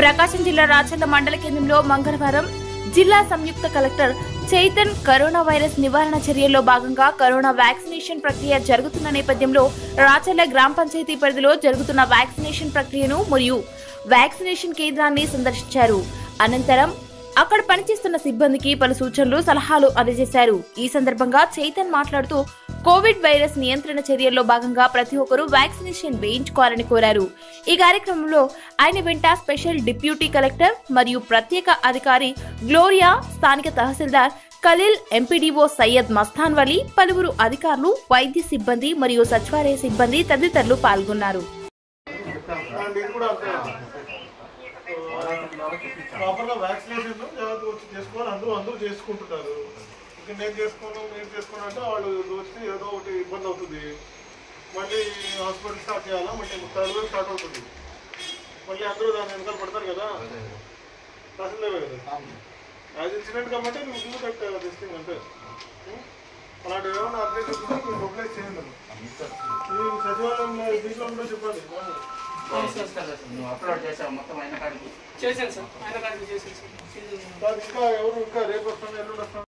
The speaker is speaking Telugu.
ప్రకాశం జిల్లా రాచర్ల మండల కేంద్రంలో మంగళవారం జిల్లా సంయుక్త కలెక్టర్ చైతన్ కరోనా వైరస్ నివారణ చర్యల్లో భాగంగా కరోనా వ్యాక్సినేషన్ ప్రక్రియ జరుగుతున్న నేపథ్యంలో రాచర్ల గ్రామ పంచాయతీ పరిధిలో జరుగుతున్న వ్యాక్సినేషన్ ప్రక్రియను మరియు వ్యాక్సినేషన్ కేంద్రాన్ని సందర్శించారు. అనంతరం అక్కడ పనిచేస్తున్న సిబ్బందికి పలు సూచనలు సలహాలు అందజేశారు. ఈ సందర్భంగా చైతన్ మాట్లాడుతూ కోవిడ్ వైరస్ నియంత్రణ చర్యల్లో భాగంగా ప్రతి ఒక్కరూ వ్యాక్సినేషన్ వేయించుకోవాలని కోరారు. ఈ కార్యక్రమంలో ఆయన వెంట స్పెషల్ డిప్యూటీ కలెక్టర్ మరియు ప్రత్యేక అధికారి గ్లోరియా స్థానిక తహసీల్దార్ ఖలీల్ ఎంపీడీఓ సయ్యద్ మస్తాన్ వలీ పలువురు అధికారులు వైద్య సిబ్బంది మరియు సచివాలయ సిబ్బంది తదితరులు పాల్గొన్నారు. ప్రాపర్గా వ్యాక్సినేషన్ జాగ్రత్త వచ్చి చేసుకోవాలి. అందరూ అందరూ చేసుకుంటున్నారు. ఇక నేను చేసుకోను నేను చేసుకోను అంటే వాళ్ళు వచ్చి ఏదో ఒకటి ఇబ్బంది అవుతుంది. మళ్ళీ హాస్పిటల్ స్టార్ట్ చేయాలా? మళ్ళీ థర్డ్ వేవ్ స్టార్ట్ అవుతుంది. మళ్ళీ అందరూ దాని వెనకాల పడతారు కదా? తహసీల్దారే కదా? యాజ్ ఇన్సిడెంట్ కాబట్టి నువ్వు దట్ దిస్ థింగ్ అంటే? అలాంటి ఏమైనా అప్డేట్ ఉంటే మీరు మొబిలైజ్ చేయండి. ఈ సచివాలయం దీంట్లో ఉందో చెప్పండి. చేశాను సార్. ఆయన కాడికి చేశాను సార్. ఇంకా ఎవరు ఇంకా రేపు వస్తాను ఎల్లుండి వస్తాను